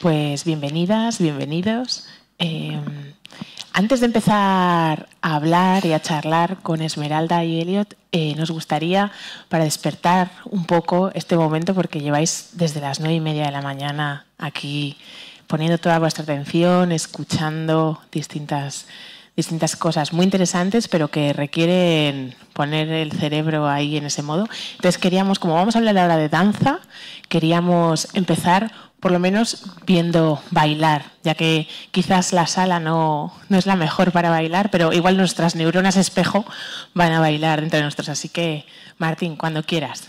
Pues bienvenidas, bienvenidos. Eh, antes de empezar a hablar y a charlar con Esmeralda y Elliot, eh, nos gustaría, para despertar un poco este momento, porque lleváis desde las nueve y media de la mañana aquí poniendo toda vuestra atención, escuchando distintas, distintas cosas muy interesantes, pero que requieren poner el cerebro ahí en ese modo. Entonces queríamos, como vamos a hablar ahora de danza, queríamos empezar por lo menos viendo bailar, ya que quizás la sala no, no, es la mejor para bailar, pero igual nuestras neuronas espejo van a bailar dentro de nosotros. Así que, Martín, cuando quieras.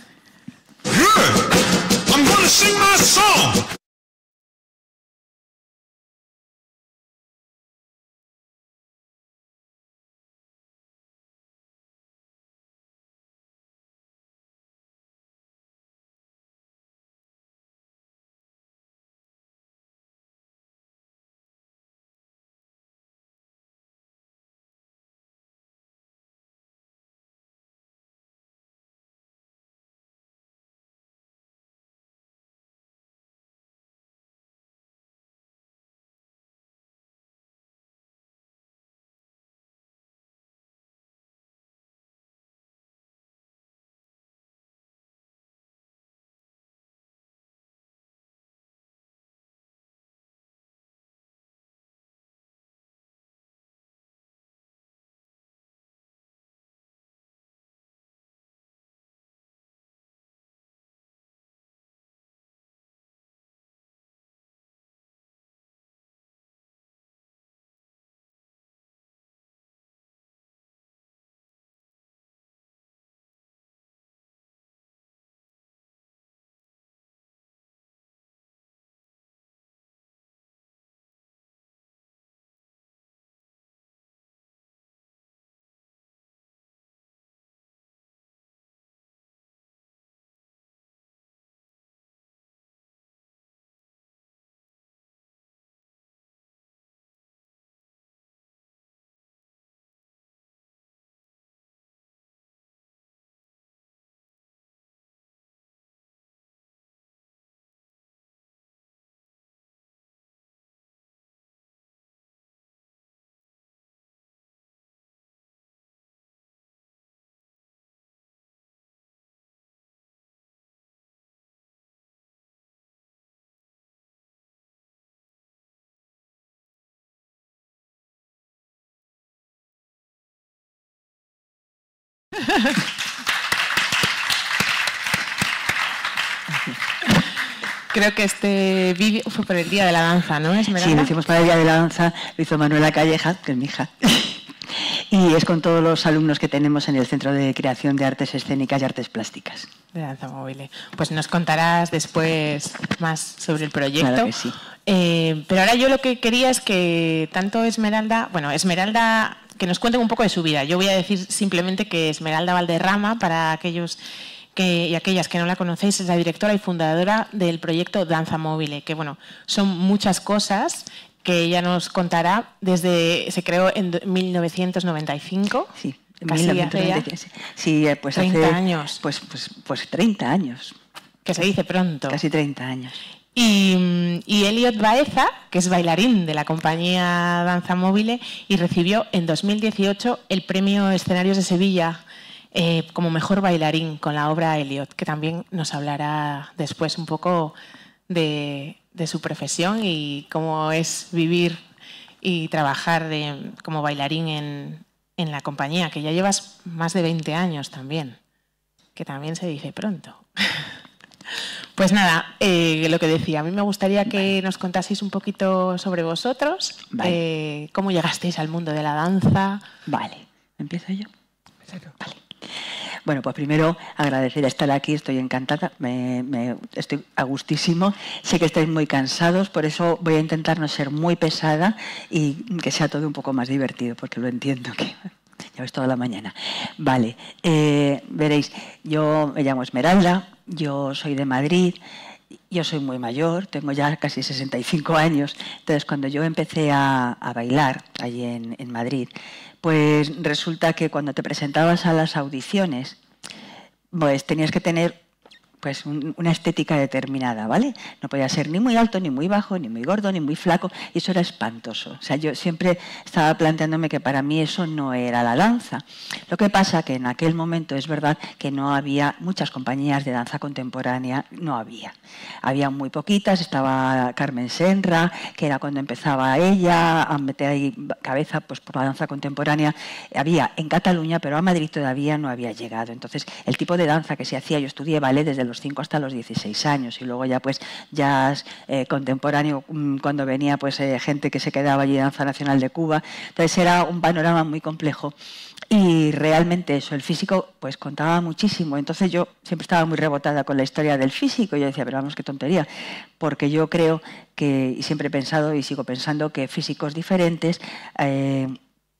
Creo que este vídeo fue por el Día de la Danza, ¿no, Esmeralda? Sí, lo hicimos para el Día de la Danza, lo hizo Manuela Calleja, que es mi hija. Y es con todos los alumnos que tenemos en el Centro de Creación de Artes Escénicas y Artes Plásticas. De Danza Móvil. Pues nos contarás después más sobre el proyecto. Claro que sí. Eh, pero ahora yo lo que quería es que tanto Esmeralda, bueno, Esmeralda que nos cuenten un poco de su vida. Yo voy a decir simplemente que Esmeralda Valderrama, para aquellos que, y aquellas que no la conocéis, es la directora y fundadora del proyecto Danza Móvil, que bueno, son muchas cosas que ella nos contará desde, se creó en 1995. Sí. Casi 1996. Sí, eh, pues 30 hace, años. Pues, pues, pues 30 años. Que se dice pronto. Casi 30 años. Y, y Elliot Baeza, que es bailarín de la compañía Danza Móvil, y recibió en 2018 el premio Escenarios de Sevilla eh, como mejor bailarín con la obra Elliot, que también nos hablará después un poco de, su profesión y cómo es vivir y trabajar como bailarín en la compañía, que ya llevas más de 20 años también, que también se dice pronto. Pues nada, eh, lo que decía, a mí me gustaría que nos contaseis un poquito sobre vosotros, Vale. eh, cómo llegasteis al mundo de la danza. Vale. ¿Empiezo yo? Vale. Bueno, pues primero agradecer estar aquí, estoy encantada, me, me- estoy a gustísimo. Sé que estáis muy cansados, por eso voy a intentar no ser muy pesada y que sea todo un poco más divertido, porque lo entiendo que ya ves toda la mañana. Vale, eh, veréis, yo me llamo Esmeralda, yo soy de Madrid. Yo soy muy mayor, tengo ya casi 65 años. Entonces, cuando yo empecé a, bailar allí en, en Madrid, pues resulta que cuando te presentabas a las audiciones, pues tenías que tener pues una estética determinada, ¿vale? No podía ser ni muy alto, ni muy bajo, ni muy gordo, ni muy flaco, y eso era espantoso. O sea, yo siempre estaba planteándome que para mí eso no era la danza. Lo que pasa que en aquel momento es verdad que no había muchas compañías de danza contemporánea, no había. Había muy poquitas, estaba Carmen Senra, que era cuando empezaba ella a meter ahí cabeza pues, por la danza contemporánea. Había en Cataluña, pero a Madrid todavía no había llegado. Entonces, el tipo de danza que se hacía, yo estudié ballet desde los 5 hasta los 16 años y luego ya pues jazz eh, contemporáneo mm, cuando venía pues eh, gente que se quedaba allí Danza Nacional de Cuba. Entonces era un panorama muy complejo y realmente eso, el físico pues contaba muchísimo. Entonces yo siempre estaba muy rebotada con la historia del físico. Yo decía, pero vamos, qué tontería, porque yo creo que, y siempre he pensado y sigo pensando que físicos diferentes eh,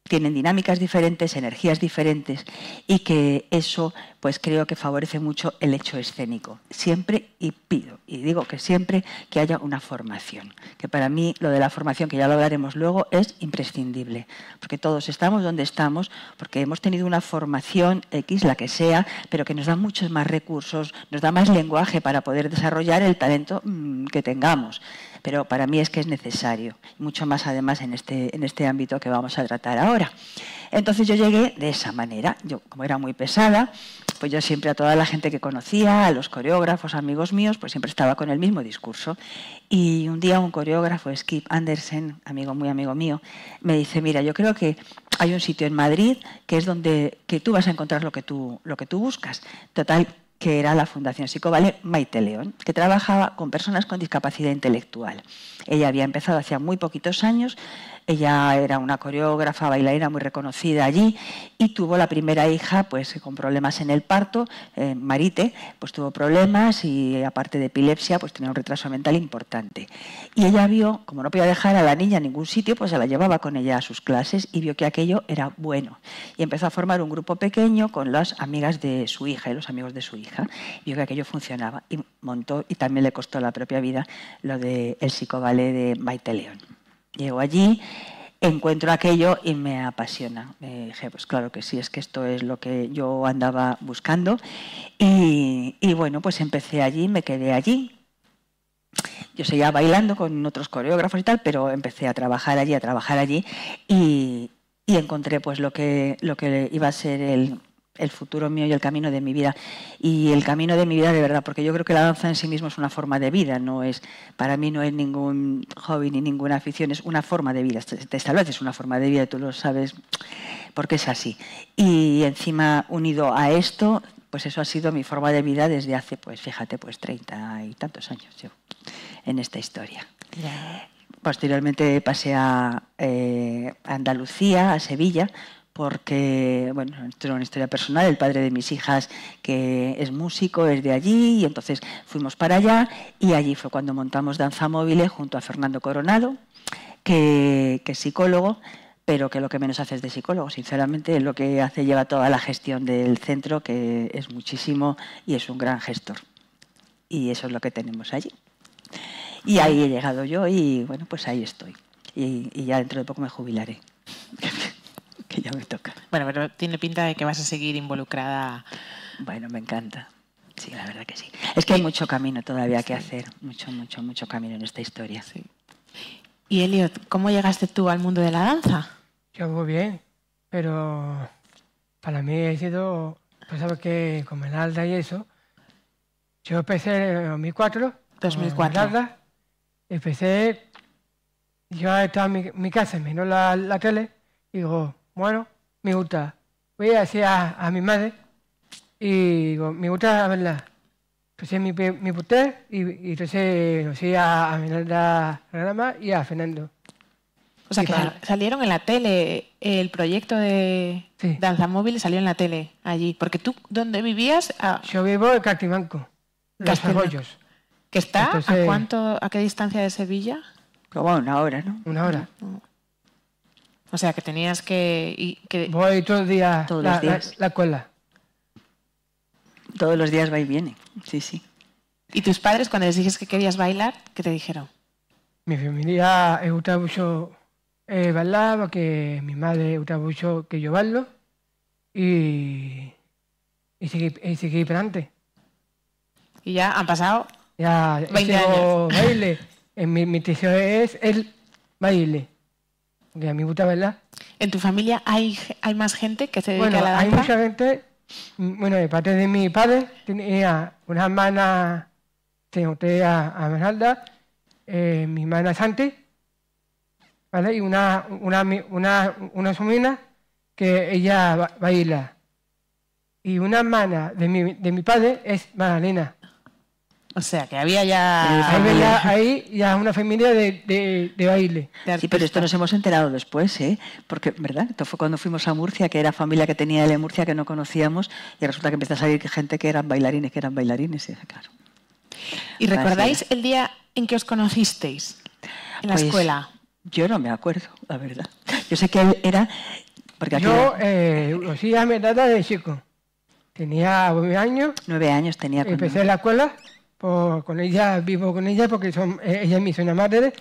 tienen dinámicas diferentes, energías diferentes y que eso pues creo que favorece mucho el hecho escénico. Siempre y pido, y digo que siempre que haya una formación, que para mí lo de la formación, que ya lo hablaremos luego, es imprescindible, porque todos estamos donde estamos, porque hemos tenido una formación X, la que sea, pero que nos da muchos más recursos, nos da más lenguaje para poder desarrollar el talento mm, que tengamos pero para mí es que es necesario, mucho más además en este, en este ámbito que vamos a tratar ahora. Entonces yo llegué de esa manera, yo como era muy pesada, pues yo siempre a toda la gente que conocía, a los coreógrafos, amigos míos, pues siempre estaba con el mismo discurso. Y un día un coreógrafo, Skip Andersen, amigo muy amigo mío, me dice, mira, yo creo que hay un sitio en Madrid que es donde que tú vas a encontrar lo que tú, lo que tú buscas. Total, que era la Fundación Psicovale Maite León, que trabajaba con personas con discapacidad intelectual. Ella había empezado hacía muy poquitos años ella era una coreógrafa, bailarina muy reconocida allí y tuvo la primera hija pues con problemas en el parto, eh, Marite, pues tuvo problemas y aparte de epilepsia pues tenía un retraso mental importante. Y ella vio, como no podía dejar a la niña en ningún sitio, pues se la llevaba con ella a sus clases y vio que aquello era bueno. Y empezó a formar un grupo pequeño con las amigas de su hija y los amigos de su hija. Vio que aquello funcionaba y montó, y también le costó la propia vida, lo del el psicobalé de Maite León. Llego allí, encuentro aquello y me apasiona. Me dije, pues claro que sí, es que esto es lo que yo andaba buscando. Y, bueno, pues empecé allí, me quedé allí. Yo seguía bailando con otros coreógrafos y tal, pero empecé a trabajar allí, a trabajar allí y, y encontré pues lo que, lo que iba a ser el, el futuro mío y el camino de mi vida. Y el camino de mi vida de verdad, porque yo creo que la danza en sí mismo es una forma de vida, no es, para mí no es ningún hobby ni ninguna afición, es una forma de vida. Tal vez es una forma de vida, tú lo sabes, porque es así. Y encima, unido a esto, pues eso ha sido mi forma de vida desde hace, pues fíjate, pues treinta y tantos años yo en esta historia. Posteriormente pasé a eh, Andalucía, a Sevilla, porque, bueno, esto es una historia personal, el padre de mis hijas, que es músico, es de allí, y entonces fuimos para allá, y allí fue cuando montamos Danza Móvil junto a Fernando Coronado, que, es psicólogo, pero que lo que menos hace es de psicólogo, sinceramente, lo que hace lleva toda la gestión del centro, que es muchísimo y es un gran gestor. Y eso es lo que tenemos allí. Y ahí he llegado yo y bueno, pues ahí estoy. Y, y ya dentro de poco me jubilaré. que ya me toca. Bueno, pero tiene pinta de que vas a seguir involucrada. Bueno, me encanta. Sí, la verdad que sí. Es que hay mucho camino todavía que hacer, mucho, mucho, mucho camino en esta historia. Sí. Y Elliot, ¿cómo llegaste tú al mundo de la danza? Yo muy bien, pero para mí ha sido, pues sabes que con Menalda y eso, yo empecé en 2004. 2004. empecé, yo estaba en mi, casa, me la, la tele, y digo, bueno, me gusta. Voy a decir a, mi madre y digo, me gusta verla. Entonces mi, mi puter y, y entonces no sé, a, a Miranda Rama y a Fernando. O sea, que salieron en la tele, el proyecto de danza móvil salió en la tele allí. Porque tú, ¿dónde vivías? Ah. Yo vivo en Cartimanco, Los Arroyos. ¿Que está? ¿A cuánto, a qué distancia de Sevilla? Como una hora, ¿no? Una hora. O sea, que tenías que... que... Voy todos los días. Todos la, los días. La, cola. Todos los días va y viene, sí, sí. ¿Y tus padres, cuando les dijiste que querías bailar, qué te dijeron? Mi familia me gusta mucho eh, bailar, porque mi madre me gusta mucho que yo bailo y, y seguir, y seguir adelante. Y ya han pasado Ya 20 sigo años. baile. En mi, mi tesis es el baile. A mí me gusta, ¿verdad? ¿En tu familia hay, hay más gente que se dedica Bueno, a la hay danza? mucha gente. mm, Bueno, de parte de mi padre tenía una hermana, tengo a, Esmeralda, eh, mi hermana Santi, ¿vale? Y una, una, mi- una, una sobrina que ella ba- baila. Y una hermana de mi, de mi padre es Magdalena. O sea, que había ya... Ahí, veía- ahí ya una familia de, de, de baile. de Sí, pero esto nos hemos enterado después, ¿eh? Porque, ¿verdad? Esto fue cuando fuimos a Murcia, que era familia que tenía él en Murcia que no conocíamos, y resulta que empieza a salir gente que eran bailarines, que eran bailarines, y, claro. ¿Y recordáis el día en que os conocisteis en la Pues, escuela? Yo no me acuerdo, la verdad. Yo sé que él era... Porque aquí Yo eh, lo hacía medalla de chico. Tenía nueve años, nueve años tenía cuando- empecé la escuela, pues, con ella, vivo con ella porque son, eh, ella es mi segunda madre.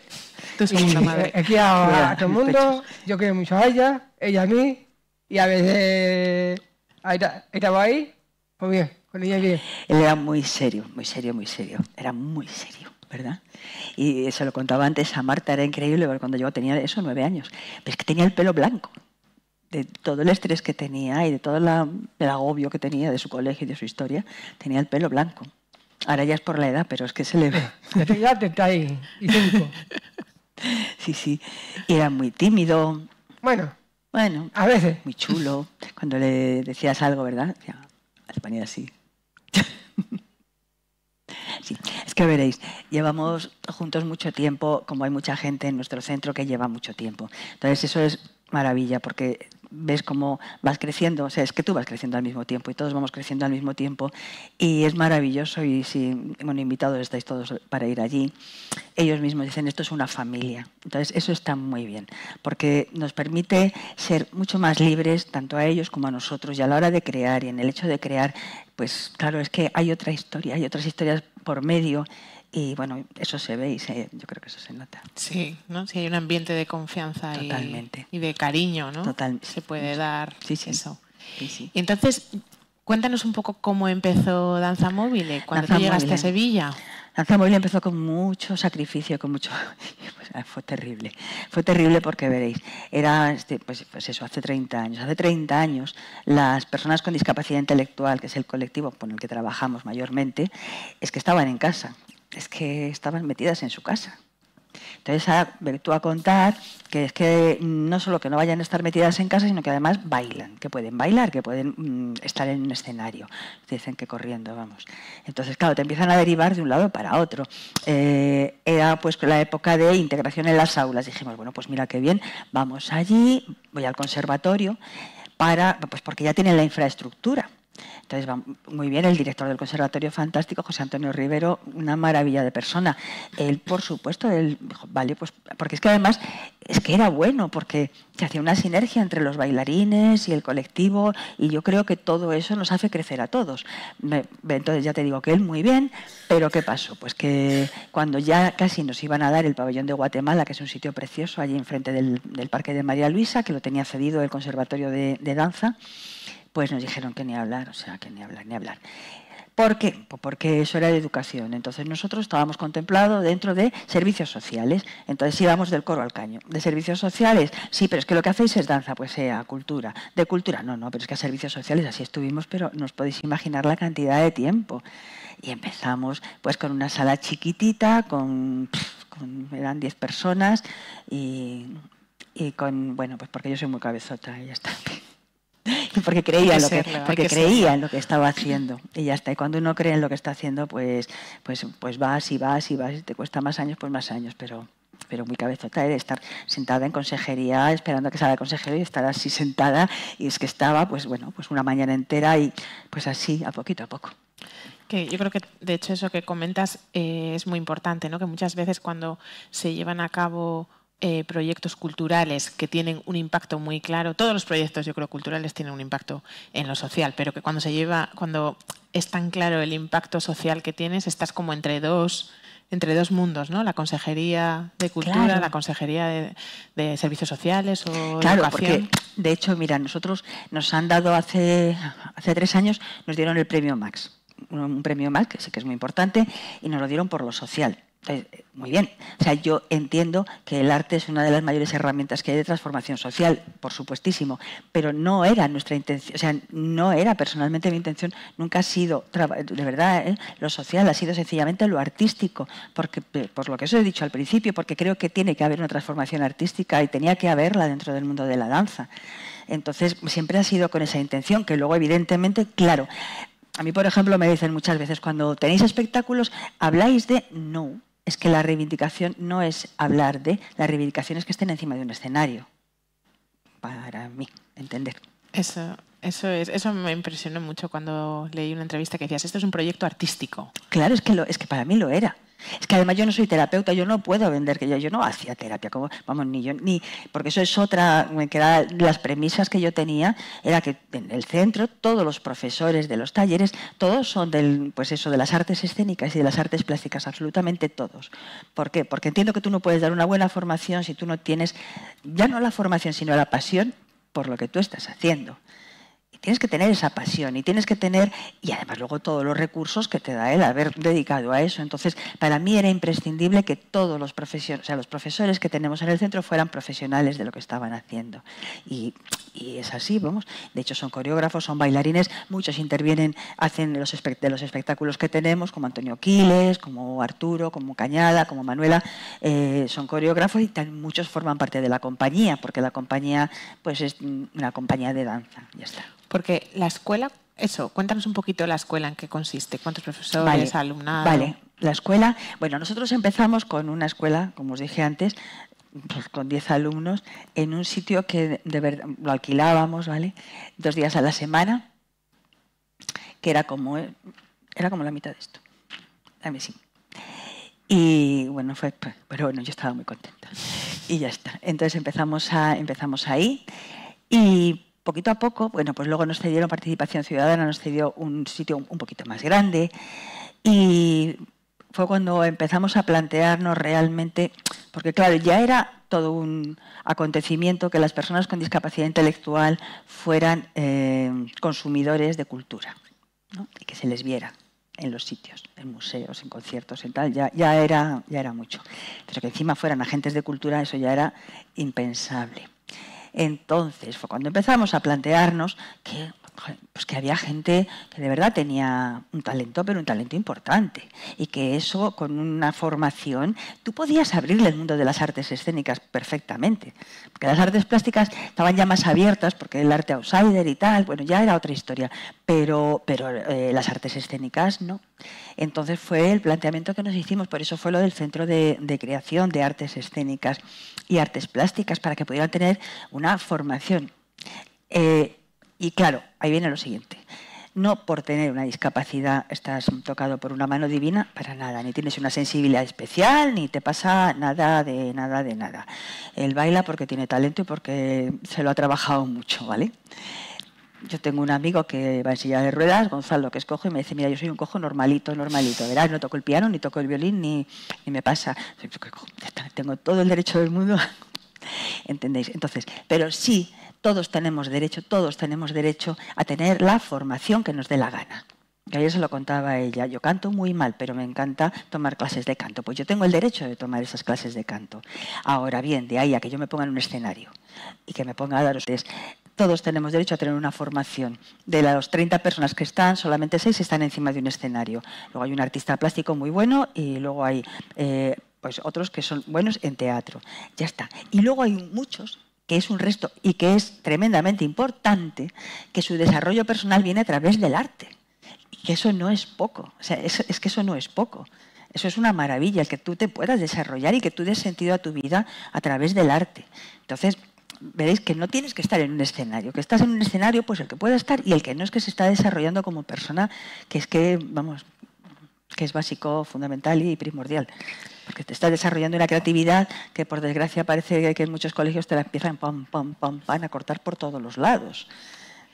Tu segunda Y, madre. Aquí a, a todo el mundo, yo quiero mucho a ella, ella a mí, y a veces ahí ta- estaba ahí, pues bien, con ella bien. Él era muy serio, muy serio, muy serio. Era muy serio, ¿verdad? Y se lo contaba antes a Marta, era increíble, cuando yo tenía eso, nueve años. Pero es que tenía el pelo blanco. De todo el estrés que tenía y de todo la- el agobio que tenía de su colegio y de su historia, tenía el pelo blanco. Ahora ya es por la edad, pero es que se le ve. Te, ya está ahí, y cinco. Sí, sí. Era muy tímido. Bueno, Bueno, a veces. muy chulo. Cuando le decías algo, ¿verdad? Ya, se ponía así. Sí, es que veréis, llevamos juntos mucho tiempo, como hay mucha gente en nuestro centro que lleva mucho tiempo. Entonces eso es maravilla porque ves cómo vas creciendo, o sea, es que tú vas creciendo al mismo tiempo y todos vamos creciendo al mismo tiempo y es maravilloso y si, bueno, invitados estáis todos para ir allí, ellos mismos dicen esto es una familia. Entonces eso está muy bien porque nos permite ser mucho más libres tanto a ellos como a nosotros y a la hora de crear y en el hecho de crear, pues claro, es que hay otra historia, hay otras historias por medio y bueno, eso se ve y se- yo creo que eso se nota. Sí, ¿no? Si hay un ambiente de confianza Totalmente. Y, de cariño, ¿no? Total- Se puede dar Sí, sí. eso. Sí, sí. Y entonces, cuéntanos un poco cómo empezó Danza Móvil cuando Danza tú llegaste Móvil. a Sevilla. Danza Móvil empezó con mucho sacrificio, con mucho... pues, ah, fue terrible. Fue terrible porque veréis, era este, pues, pues eso, hace 30 años. Hace 30 años las personas con discapacidad intelectual, que es el colectivo con el que trabajamos mayormente, es que estaban en casa, es que estaban metidas en su casa. Entonces, tú a contar que es que no solo que no vayan a estar metidas en casa, sino que además bailan, que pueden bailar, que pueden mm, estar en un escenario. Dicen que corriendo, vamos. Entonces, claro, te empiezan a derivar de un lado para otro. Eh, era pues la época de integración en las aulas. Dijimos, bueno, pues mira qué bien, vamos allí, voy al conservatorio, para, pues porque ya tienen la infraestructura. Entonces, va muy bien, el director del conservatorio fantástico, José Antonio Rivero, una maravilla de persona. Él, por supuesto, él dijo, vale, pues, porque es que además es que era bueno, porque se hacía una sinergia entre los bailarines y el colectivo, y yo creo que todo eso nos hace crecer a todos. Entonces, ya te digo que él muy bien, pero ¿qué pasó? Pues que cuando ya casi nos iban a dar el pabellón de Guatemala, que es un sitio precioso allí enfrente del, del Parque de María Luisa, que lo tenía cedido el Conservatorio de, de Danza, pues nos dijeron que ni hablar, o sea, que ni hablar, ni hablar. ¿Por qué? Pues porque eso era de educación. Entonces nosotros estábamos contemplados dentro de servicios sociales. Entonces íbamos del coro al caño. ¿De servicios sociales? Sí, pero es que lo que hacéis es danza, pues sea cultura. ¿De cultura? No, no, pero es que a servicios sociales así estuvimos, pero no os podéis imaginar la cantidad de tiempo. Y empezamos pues con una sala chiquitita, con, eran 10 personas y, y con, bueno, pues porque yo soy muy cabezota está. Y porque creía, lo que, serlo, porque que creía en lo que estaba haciendo y ya está. Y cuando uno cree en lo que está haciendo, pues, pues, pues vas y vas y vas y te cuesta más años, pues más años, pero, pero muy cabezota de estar sentada en consejería esperando a que salga el consejero y estar así sentada y es que estaba, pues bueno, pues una mañana entera y pues así, a poquito a poco. Que yo creo que, de hecho, eso que comentas eh, es muy importante, ¿no? Que muchas veces cuando se llevan a cabo eh, proyectos culturales que tienen un impacto muy claro, todos los proyectos, yo creo, culturales tienen un impacto en lo social, pero que cuando se lleva, cuando es tan claro el impacto social que tienes, estás como entre dos entre dos mundos, ¿no? La consejería de cultura, Claro. la consejería de, de servicios sociales o Claro, educación. porque de hecho, mira, nosotros nos han dado hace, hace tres años, nos dieron el premio Max. un premio más, que sé que es muy importante, y nos lo dieron por lo social. Entonces, muy bien. O sea, yo entiendo que el arte es una de las mayores herramientas que hay de transformación social, por supuestísimo, pero no era nuestra intención, o sea, no era personalmente mi intención, nunca ha sido, de verdad, ¿eh? lo social ha sido sencillamente lo artístico, porque por lo que os he dicho al principio, porque creo que tiene que haber una transformación artística y tenía que haberla dentro del mundo de la danza. Entonces, siempre ha sido con esa intención, que luego, evidentemente, claro, a mí, por ejemplo, me dicen muchas veces, cuando tenéis espectáculos, habláis de no es que la reivindicación no es hablar de, la reivindicación es que estén encima de un escenario, para mí, entender. Eso, eso, es, eso me impresionó mucho cuando leí una entrevista que decías, esto es un proyecto artístico. Claro, es que, lo, es que para mí lo era. Es que además yo no soy terapeuta, yo no puedo vender que yo, no hacía terapia, como, vamos, ni yo, ni, porque eso es otra, me las premisas que yo tenía era que en el centro todos los profesores de los talleres, todos son del, pues eso, de las artes escénicas y de las artes plásticas, absolutamente todos. ¿Por qué? Porque entiendo que tú no puedes dar una buena formación si tú no tienes, ya no la formación, sino la pasión por lo que tú estás haciendo tienes que tener esa pasión y tienes que tener, y además luego todos los recursos que te da el haber dedicado a eso. Entonces, para mí era imprescindible que todos los, profesores, o sea, los profesores que tenemos en el centro fueran profesionales de lo que estaban haciendo. Y, es así, vamos. De hecho, son coreógrafos, son bailarines, muchos intervienen, hacen los de los espectáculos que tenemos, como Antonio Quiles, como Arturo, como Cañada, como Manuela, eh, son coreógrafos y muchos forman parte de la compañía, porque la compañía pues es una compañía de danza. Ya está. Porque la escuela, eso, cuéntanos un poquito la escuela en qué consiste, cuántos profesores, alumnos. Vale, la escuela, bueno, nosotros empezamos con una escuela, como os dije antes, pues con 10 alumnos, en un sitio que de verdad lo alquilábamos, ¿vale? Dos días a la semana, que era como, era como la mitad de esto. A mí sí. Y bueno, fue, pero bueno, yo estaba muy contenta. Y ya está. Entonces empezamos, a, empezamos ahí. Y poquito a poco, bueno, pues luego nos cedieron participación ciudadana, nos cedió un sitio un poquito más grande y fue cuando empezamos a plantearnos realmente, porque claro, ya era todo un acontecimiento que las personas con discapacidad intelectual fueran eh, consumidores de cultura y que se les viera en los sitios, en museos, en conciertos, en tal, ya, ya, era, ya era mucho. Pero que encima fueran agentes de cultura, eso ya era impensable. Entonces fue cuando empezamos a plantearnos que pues que había gente que de verdad tenía un talento, pero un talento importante. Y que eso, con una formación, tú podías abrirle el mundo de las artes escénicas perfectamente. Porque las artes plásticas estaban ya más abiertas, porque el arte outsider y tal, bueno, ya era otra historia. Pero, pero eh, las artes escénicas no. Entonces fue el planteamiento que nos hicimos, por eso fue lo del Centro de, Creación de Artes Escénicas y Artes Plásticas, para que pudieran tener una formación. Eh, y claro, ahí viene lo siguiente. No por tener una discapacidad estás tocado por una mano divina, para nada, ni tienes una sensibilidad especial, ni te pasa nada de nada de nada. Él baila porque tiene talento y porque se lo ha trabajado mucho, ¿vale? Yo tengo un amigo que va en silla de ruedas, Gonzalo, que es cojo, y me dice, mira, yo soy un cojo normalito, normalito, verás, no toco el piano, ni toco el violín, ni, ni me pasa. Tengo todo el derecho del mundo, ¿entendéis? Entonces, pero sí todos tenemos derecho, todos tenemos derecho a tener la formación que nos dé la gana. Ayer se lo contaba ella, yo canto muy mal, pero me encanta tomar clases de canto. Pues yo tengo el derecho de tomar esas clases de canto. Ahora bien, de ahí a que yo me ponga en un escenario y que me ponga a dar ustedes, todos tenemos derecho a tener una formación. De las 30 personas que están, solamente 6 están encima de un escenario. Luego hay un artista plástico muy bueno y luego hay eh, pues otros que son buenos en teatro. Ya está. Y luego hay muchos que es un resto y que es tremendamente importante, que su desarrollo personal viene a través del arte. Y que eso no es poco. O sea, es, es que eso no es poco. Eso es una maravilla, el que tú te puedas desarrollar y que tú des sentido a tu vida a través del arte. Entonces, veréis que no tienes que estar en un escenario, que estás en un escenario, pues el que pueda estar y el que no es que se está desarrollando como persona, que es que, vamos, que es básico, fundamental y primordial porque te estás desarrollando una creatividad que por desgracia parece que en muchos colegios te la empiezan pam, pam, pam, pam, a cortar por todos los lados.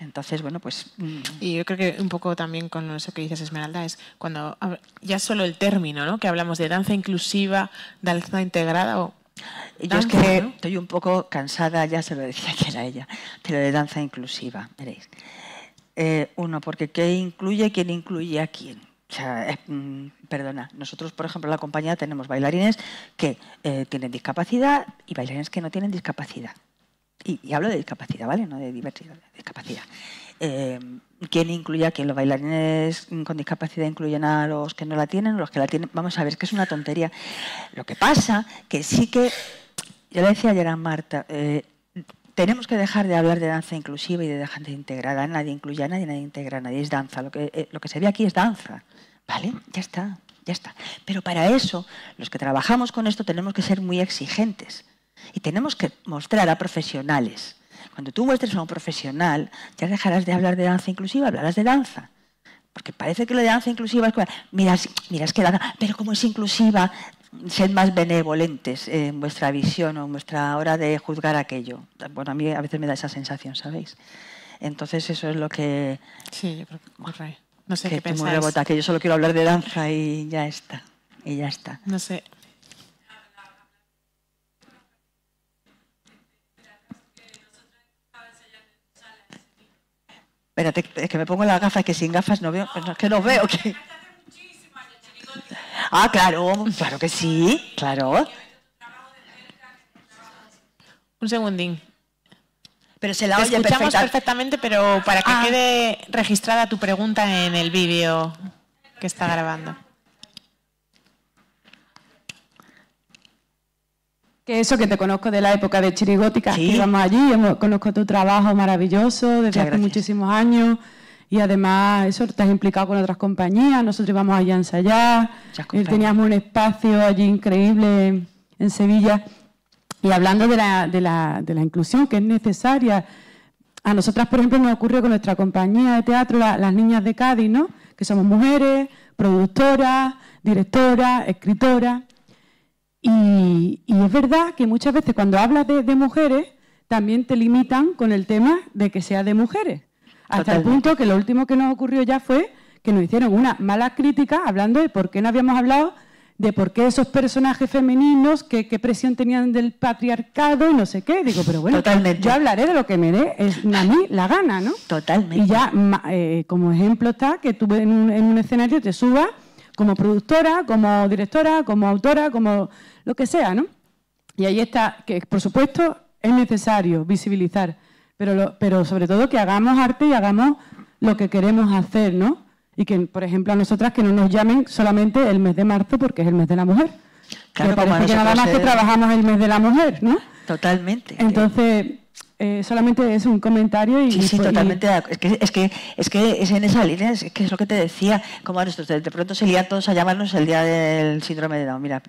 Entonces, bueno, pues... Mm. Y yo creo que un poco también con eso que dices, Esmeralda, es cuando ya solo el término, ¿no? Que hablamos de danza inclusiva, danza integrada o... yo es que estoy un poco cansada, ya se lo decía que era ella, pero de danza inclusiva, veréis. Eh, uno, porque ¿qué incluye quién incluye a quién? O sea, mm, perdona, nosotros, por ejemplo, en la compañía tenemos bailarines que eh, tienen discapacidad y bailarines que no tienen discapacidad. Y, hablo de discapacidad, ¿vale? No de diversidad, discapacidad. Eh, ¿Quién incluye a quién? ¿Los bailarines con discapacidad incluyen a los que no la tienen o los que la tienen? Vamos a ver, es que es una tontería. Lo que pasa que sí que, yo le decía ayer a Marta, eh, tenemos que dejar de hablar de danza inclusiva y de dejar de integrar. Nadie incluye a nadie, nadie integra a nadie. Es danza. Lo que, eh, lo que se ve aquí es danza. ¿Vale? Ya está, ya está. Pero para eso, los que trabajamos con esto tenemos que ser muy exigentes. Y tenemos que mostrar a profesionales. Cuando tú muestres a un profesional, ya dejarás de hablar de danza inclusiva, hablarás de danza. Porque parece que lo de danza inclusiva es que, mira, mira, es que danza, pero como es inclusiva, sed más benevolentes en vuestra visión o en vuestra hora de juzgar aquello. Bueno, a mí a veces me da esa sensación, ¿sabéis? Entonces eso es lo que... Sí, yo creo que No sé qué pensáis. rebota, que yo solo quiero hablar de danza y ya está. Y ya está. No sé. Espérate, es que me pongo las gafas, que sin gafas no veo, es que no veo. Que... Ah, claro, claro que sí, claro. Un segundín. Pero se la Te escuchamos perfectamente, pero para que ah. quede registrada tu pregunta en el vídeo que está grabando. Que eso que te conozco de la época de Chirigótica, que íbamos allí, conozco tu trabajo maravilloso desde hace muchísimos años y además eso estás implicado con otras compañías, nosotros íbamos allá a ensayar, teníamos un espacio allí increíble en Sevilla y hablando de la, de la, de la inclusión que es necesaria, a nosotras por ejemplo nos ocurrió con nuestra compañía de teatro, las niñas de Cádiz, ¿no? que somos mujeres, productoras, directoras, escritoras, y, es verdad que muchas veces cuando hablas de, de mujeres también te limitan con el tema de que sea de mujeres. Hasta el punto que lo último que nos ocurrió ya fue que nos hicieron una mala crítica hablando de por qué no habíamos hablado de por qué esos personajes femeninos, qué, presión tenían del patriarcado y no sé qué. Digo, pero bueno, yo hablaré de lo que me dé a mí la gana, ¿no? Totalmente. Y ya eh, como ejemplo está que tú en un, en un escenario te subas como productora, como directora, como autora, como lo que sea, ¿no? Y ahí está, que por supuesto es necesario visibilizar pero, pero sobre todo que hagamos arte y hagamos lo que queremos hacer, ¿no? Y que, por ejemplo, a nosotras que no nos llamen solamente el mes de marzo porque es el mes de la mujer. Claro, que parece que nada más que trabajamos el mes de la mujer, ¿no? Totalmente. Entonces, eh, solamente es un comentario y... Sí, sí, totalmente. Es que, es que, es que es en esa línea, es que es lo que te decía, como a nosotros de pronto se lían todos a llamarnos el día del síndrome de Down. Mira,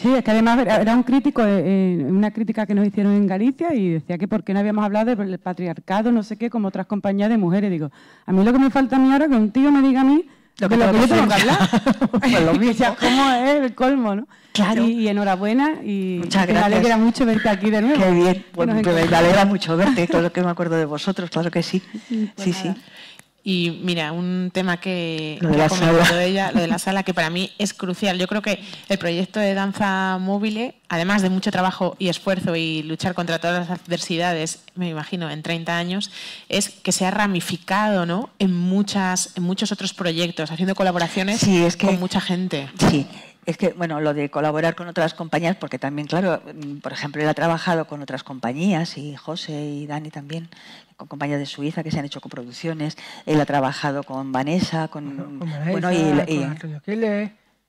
Sí, es que además era un crítico, eh, una crítica que nos hicieron en Galicia y decía que por qué no habíamos hablado del patriarcado, no sé qué, como otras compañías de mujeres. Digo, a mí lo que me falta a mí ahora es que un tío me diga a mí lo que, lo que yo tengo que hablar. pues lo mismo. ¿Cómo es el colmo, no? Claro. Y, enhorabuena y me alegra mucho verte aquí de nuevo. Qué bien, me alegra mucho verte, todo lo que me acuerdo de vosotros, claro que sí. sí, pues sí. Y mira, un tema que, ha comentado ella, lo de la sala, que para mí es crucial. Yo creo que el proyecto de danza móvil, además de mucho trabajo y esfuerzo y luchar contra todas las adversidades, me imagino, en 30 años, es que se ha ramificado ¿no? en, muchas, en muchos otros proyectos, haciendo colaboraciones con mucha gente. Sí, es que, bueno, lo de colaborar con otras compañías, porque también, claro, mm, por ejemplo, él ha trabajado con otras compañías, y José y Dani también, con compañías de Suiza que se han hecho coproducciones. Él ha trabajado con Vanessa, con, bueno, y, y,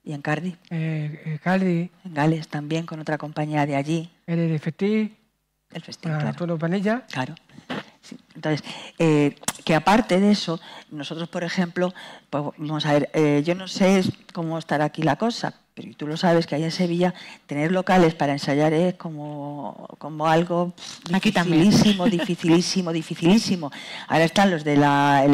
y, en Cardi. Eh, eh, Cardi. En Gales también, con otra compañía de allí. El de. El Festi, claro. Panilla. Claro. Entonces, eh, que aparte de eso, nosotros, por ejemplo, pues, vamos a ver, yo no sé cómo estará aquí la cosa, pero tú lo sabes que ahí en Sevilla tener locales para ensayar es como, como algo dificilísimo, dificilísimo, dificilísimo. Ahora están los del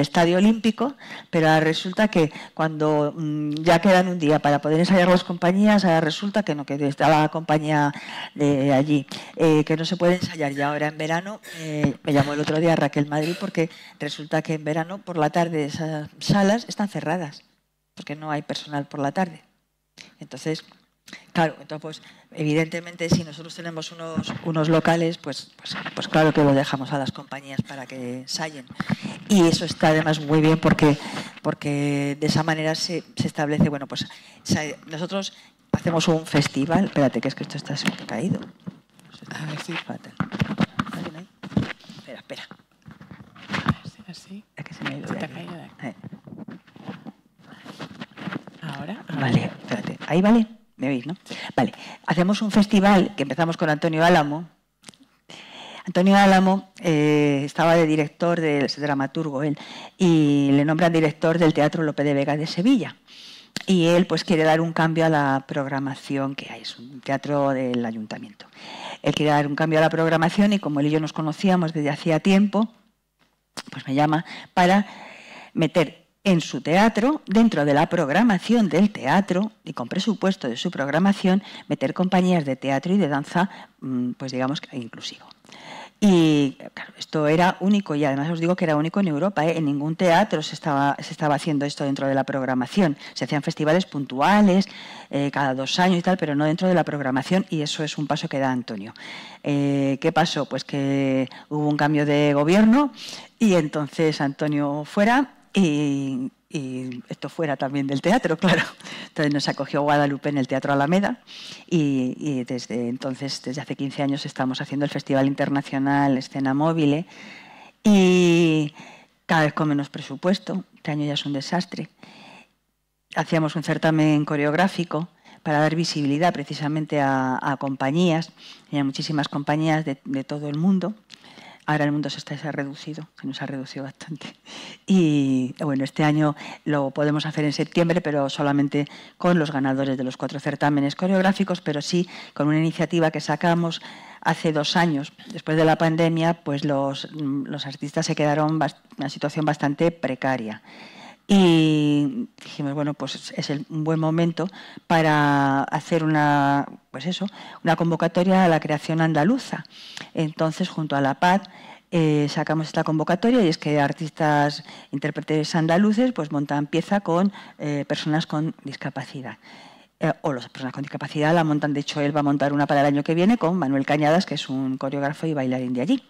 Estadio Olímpico, pero resulta que cuando mm, ya quedan un día para poder ensayar las compañías, ahora resulta que no, que está la compañía de allí, eh, que no se puede ensayar. Y ahora en verano, eh, me llamó el otro día Raquel Madrid porque resulta que en verano por la tarde esas salas están cerradas, porque no hay personal por la tarde. Entonces, Claro, entonces, pues, evidentemente, si nosotros tenemos unos, unos locales, pues, pues, pues, claro que lo dejamos a las compañías para que ensayen. Y eso está además muy bien porque, porque de esa manera se, se establece, bueno, pues nosotros hacemos un festival. Espérate, que es que esto está caído. A ver si. Espérate. Espera, espera. Así. Es que se me ha ido. Se te ha caído de aquí. Eh. Ahora. Vale, espérate. Ahí vale. ¿Me oís, no? Vale. Hacemos un festival que empezamos con Antonio Álamo. Antonio Álamo eh, estaba de director, del dramaturgo él, y le nombran director del Teatro Lope de Vega de Sevilla. Y él pues quiere dar un cambio a la programación que hay, es un teatro del ayuntamiento. Él quiere dar un cambio a la programación y como él y yo nos conocíamos desde hacía tiempo, pues me llama para meter en su teatro, dentro de la programación del teatro y con presupuesto de su programación, meter compañías de teatro y de danza, mm, pues digamos, inclusivo. Y claro, esto era único y además os digo que era único en Europa. ¿eh? En ningún teatro se estaba, se estaba haciendo esto dentro de la programación. Se hacían festivales puntuales eh, cada dos años y tal, pero no dentro de la programación y eso es un paso que da Antonio. Eh, ¿Qué pasó? Pues que hubo un cambio de gobierno y entonces Antonio fuera y, esto fuera también del teatro, claro. Entonces nos acogió Guadalupe en el Teatro Alameda y, desde entonces, desde hace 15 años, estamos haciendo el Festival Internacional Escena Móvil y cada vez con menos presupuesto. Este año ya es un desastre. Hacíamos un certamen coreográfico para dar visibilidad precisamente a, compañías. Había muchísimas compañías de todo el mundo Ahora el mundo se está se ha reducido, se nos ha reducido bastante. Y bueno, este año lo podemos hacer en septiembre, pero solamente con los ganadores de los cuatro certámenes coreográficos, pero sí con una iniciativa que sacamos hace dos años, después de la pandemia, pues los, los artistas se quedaron en una situación bastante precaria. Y dijimos, bueno, pues es un buen momento para hacer una, pues eso, una convocatoria a la creación andaluza. Entonces, junto a la PAD, eh, sacamos esta convocatoria y es que artistas, intérpretes andaluces, pues montan pieza con eh, personas con discapacidad. Eh, o las personas con discapacidad la montan, de hecho él va a montar una para el año que viene con Manuel Cañadas, que es un coreógrafo y bailarín de allí.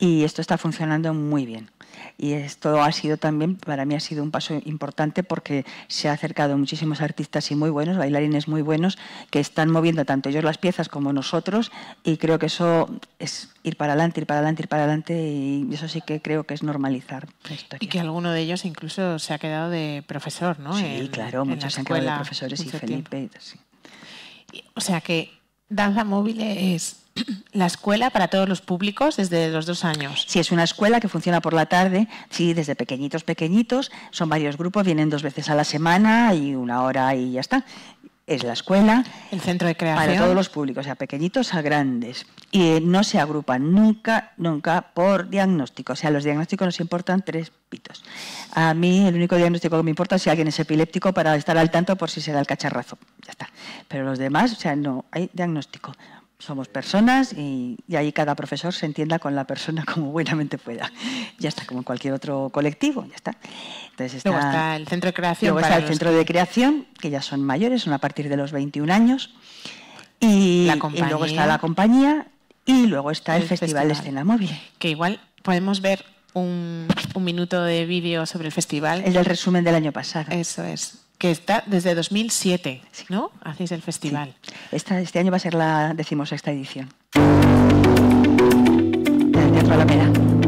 Y esto está funcionando muy bien. Y esto ha sido también, para mí ha sido un paso importante porque se ha acercado muchísimos artistas y muy buenos, bailarines muy buenos, que están moviendo tanto ellos las piezas como nosotros y creo que eso es ir para adelante, ir para adelante, ir para adelante y eso sí que creo que es normalizar la historia. Y que alguno de ellos incluso se ha quedado de profesor, ¿no? Sí, claro, muchos se han quedado de profesores y Felipe. Sí. O sea que danza móvil es la escuela para todos los públicos desde los dos años. Sí, es una escuela que funciona por la tarde, sí, desde pequeñitos, pequeñitos. Son varios grupos, vienen dos veces a la semana y una hora y ya está. Es la escuela. El centro de creación. Para todos los públicos, sea pequeñitos a grandes. Y no se agrupan nunca, nunca por diagnóstico. O sea, los diagnósticos nos importan tres pitos. A mí el único diagnóstico que me importa es si alguien es epiléptico para estar al tanto por si se da el cacharrazo. Ya está. Pero los demás, o sea, no, hay diagnóstico somos personas y, ahí cada profesor se entienda con la persona como buenamente pueda. Ya está, como cualquier otro colectivo, ya está. Entonces está, luego está el centro de creación. Luego está el centro de creación, que ya son mayores, son a partir de los 21 años. Y, luego está la compañía y luego está el, Festival, de Escena Móvil. Que igual podemos ver un, un minuto de vídeo sobre el festival. El del resumen del año pasado. Eso es que está desde 2007, ¿no? Hacéis el festival. este año va a ser la decimosexta edición. Del Teatro Alameda.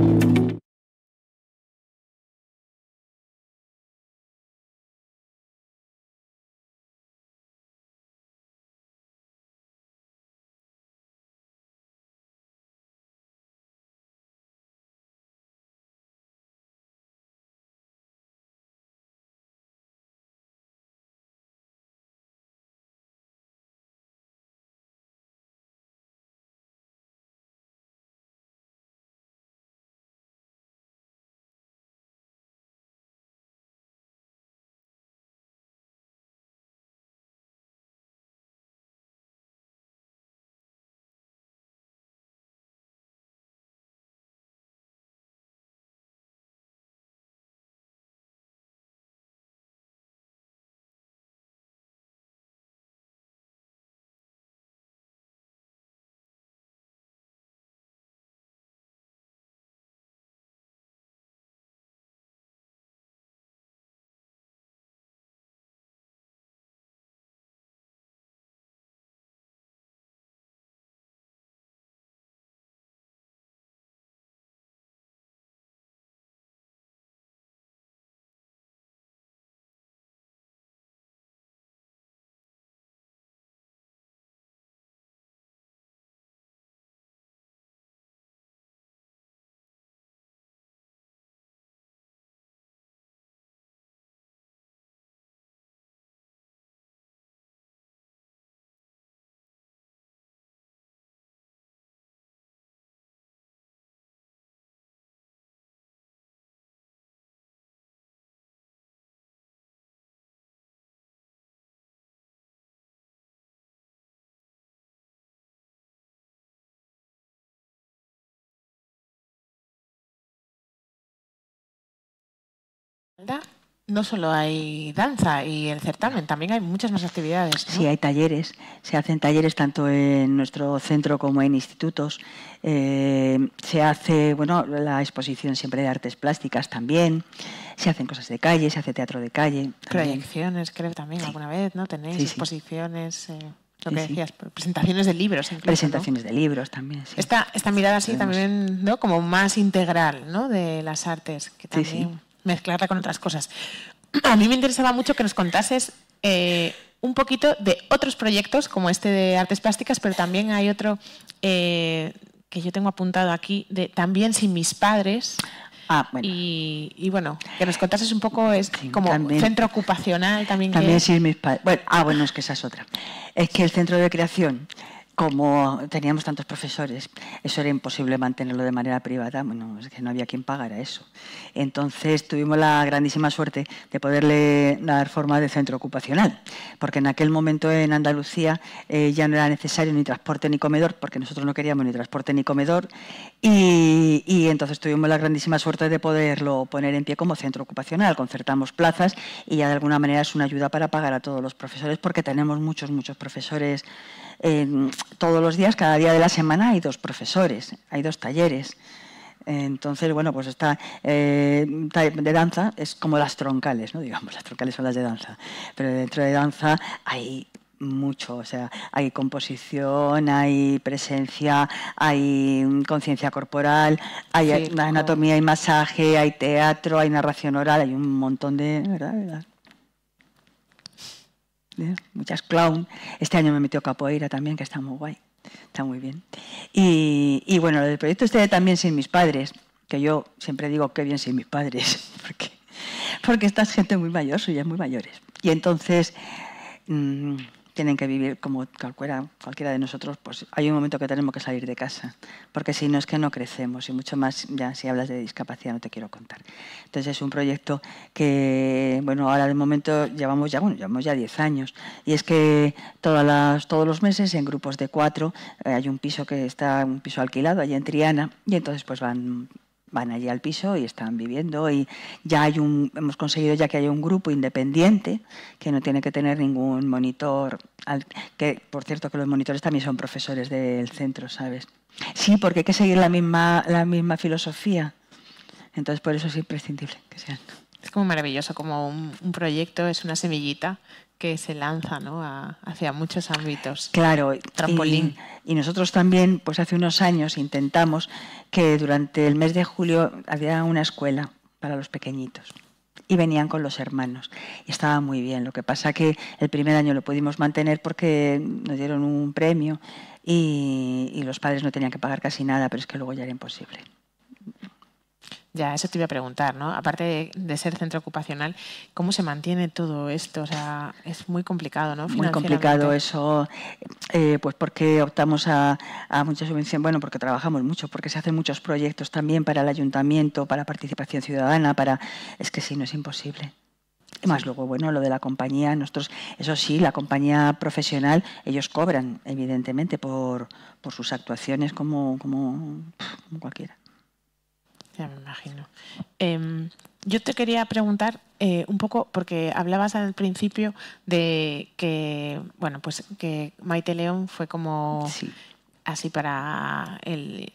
No solo hay danza y el certamen, también hay muchas más actividades. Sí, hay talleres. Se hacen talleres tanto en nuestro centro como en institutos. Eh, se hace, bueno, la exposición siempre de artes plásticas también. Se hacen cosas de calle, se hace teatro de calle. Proyecciones, creo también, alguna vez, ¿no? Tenéis exposiciones. Eh, lo que decías, presentaciones de libros. presentaciones de libros también. Esta, esta mirada así también, ¿no? Como más integral, ¿no? De las artes, que también mezclarla con otras cosas. A mí me interesaba mucho que nos contases eh, un poquito de otros proyectos como este de artes plásticas, pero también hay otro eh, que yo tengo apuntado aquí, de También sin mis padres. Ah, bueno. Y, bueno, que nos contases un poco, es como centro ocupacional también. También sin mis padres. Bueno, ah, bueno, es que esa es otra. Es que el centro de creación como teníamos tantos profesores, eso era imposible mantenerlo de manera privada, bueno, es que no había quien pagara eso. Entonces tuvimos la grandísima suerte de poderle dar forma de centro ocupacional, porque en aquel momento en Andalucía eh, ya no era necesario ni transporte ni comedor, porque nosotros no queríamos ni transporte ni comedor, y, y entonces tuvimos la grandísima suerte de poderlo poner en pie como centro ocupacional, concertamos plazas y ya de alguna manera es una ayuda para pagar a todos los profesores, porque tenemos muchos, muchos profesores todos los días, cada día de la semana, hay dos profesores, hay dos talleres. Entonces, bueno, pues está eh, de danza es como las troncales, ¿no? Digamos, las troncales son las de danza. Pero dentro de danza hay mucho, o sea, hay composición, hay presencia, hay conciencia corporal, hay anatomía y masaje, hay teatro, hay narración oral, hay un montón de, ¿verdad? ¿Eh? muchas clown. Este año me metió capoeira también, que está muy guay, está muy bien. Y, bueno, el proyecto este también sin mis padres, que yo siempre digo que bien sin mis padres, porque, porque esta gente muy mayor, soy ya muy mayores. Y entonces... Mm, tienen que vivir como cualquiera, cualquiera de nosotros, pues hay un momento que tenemos que salir de casa, porque si no es que no crecemos y mucho más, ya si hablas de discapacidad no te quiero contar. Entonces es un proyecto que, bueno, ahora de momento llevamos ya, bueno, llevamos ya 10 años y es que todas las, todos los meses en grupos de cuatro eh, hay un piso que está, un piso alquilado allí en Triana y entonces pues van van allí al piso y están viviendo. Y ya hay un hemos conseguido ya que haya un grupo independiente que no tiene que tener ningún monitor que por cierto que los monitores también son profesores del centro sabes sí porque hay que seguir la misma la misma filosofía. Entonces por eso es imprescindible que sean. Es como maravilloso como un proyecto es una semillita que se lanza ¿no? hacia muchos ámbitos. Claro, trampolín. Y, nosotros también, pues hace unos años intentamos que durante el mes de julio había una escuela para los pequeñitos y venían con los hermanos. Y estaba muy bien. Lo que pasa que el primer año lo pudimos mantener porque nos dieron un premio y, y los padres no tenían que pagar casi nada, pero es que luego ya era imposible. Ya, eso te iba a preguntar, ¿no? Aparte de, ser centro ocupacional, ¿cómo se mantiene todo esto? O sea, es muy complicado, ¿no? Muy complicado eso, eh, pues porque optamos a, a mucha subvención, bueno, porque trabajamos mucho, porque se hacen muchos proyectos también para el ayuntamiento, para participación ciudadana, para... Es que sí, no es imposible. Más luego, bueno, lo de la compañía, nosotros, eso sí, la compañía profesional, ellos cobran, evidentemente, por, por sus actuaciones como, como, como cualquiera. Ya me imagino. Em, yo te quería preguntar eh, un poco, porque hablabas al principio de que, bueno, pues que Maite León fue como así para el,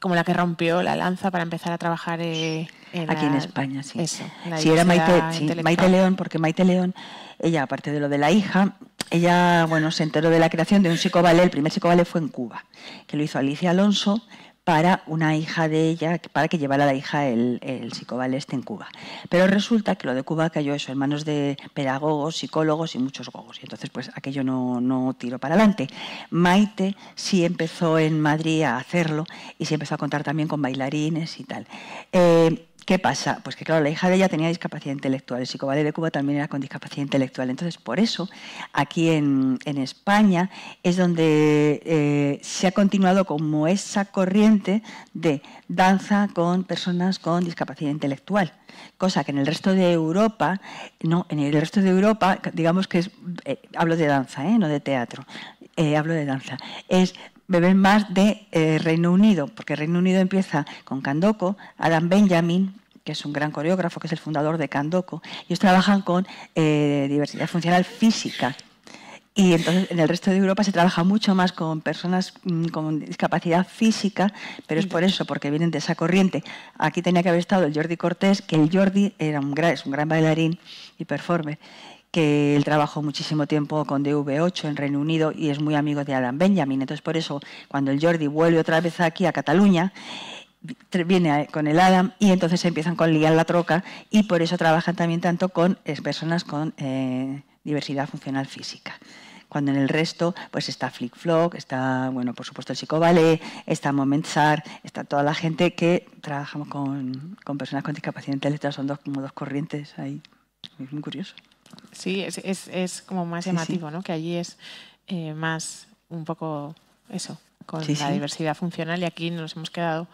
como la que rompió la lanza para empezar a trabajar eh, aquí en España, sí. Eso, sí, era Maite, Maite León, porque Maite León, ella, aparte de lo de la hija, ella, bueno, se enteró de la creación de un psicoballet, el primer psicoballet fue en Cuba, que lo hizo Alicia Alonso, para una hija de ella, para que llevara a la hija el, el este en Cuba. Pero resulta que lo de Cuba cayó eso en manos de pedagogos, psicólogos y muchos gogos. Y entonces, pues aquello no, no tiró para adelante. Maite sí empezó en Madrid a hacerlo y sí empezó a contar también con bailarines y tal. Eh, ¿Qué pasa? Pues que claro, la hija de ella tenía discapacidad intelectual, el psicoballet de Cuba también era con discapacidad intelectual. Entonces, por eso, aquí en, España es donde eh, se ha continuado como esa corriente de danza con personas con discapacidad intelectual. Cosa que en el resto de Europa, no, en el resto de Europa, digamos que es, eh, hablo de danza, ¿eh? no de teatro, hablo de danza, beben más de eh, Reino Unido, porque Reino Unido empieza con Candoko, Adam Benjamin, que es un gran coreógrafo, que es el fundador de Candoco. Ellos trabajan con eh, diversidad funcional física. Y entonces en el resto de Europa se trabaja mucho más con personas mm, con discapacidad física, pero es por eso, porque vienen de esa corriente. Aquí tenía que haber estado el Jordi Cortés, que el Jordi era un es un gran bailarín y performer, que él trabajó muchísimo tiempo con DV8 en Reino Unido y es muy amigo de Adam Benjamin. Entonces por eso, cuando el Jordi vuelve otra vez aquí a Cataluña, viene con el Adam y entonces empiezan con liar la troca y por eso trabajan también tanto con personas con eh, diversidad funcional física cuando en el resto pues está Flick Flock, está, bueno, por supuesto el Psicoballet, está Momentsar, está toda la gente que trabajamos con, personas con discapacidad intelectual, son dos, como dos corrientes ahí, es muy curioso. Sí, es, es, como más llamativo, ¿no? Que allí es eh, más un poco eso, con la diversidad funcional y aquí nos hemos quedado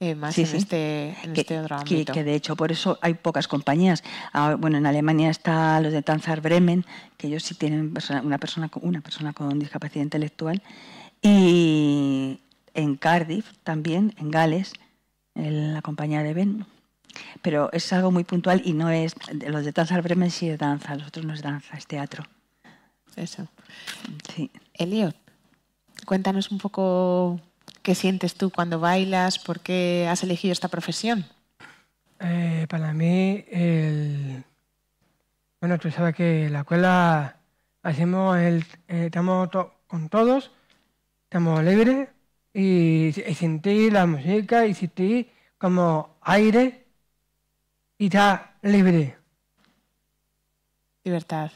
eh, más en, Este, en este otro ámbito. Que, de hecho por eso hay pocas compañías. Ah, bueno, en Alemania está los de Tanzar Bremen, que ellos sí tienen una persona, una persona con discapacidad intelectual. Y en Cardiff también, en Gales, en la compañía de Ben. Pero es algo muy puntual y no es. Los de Tanzar Bremen sí es danza, los otros no es danza, es teatro. Eso. Sí. Elliot, cuéntanos un poco ¿Qué sientes tú cuando bailas? ¿Por qué has elegido esta profesión? Eh, para mí, el... bueno, tú sabes que la escuela hacemos el, eh, estamos con todos, estamos libres y, sentir la música y sentir como aire y está libre. Libertad.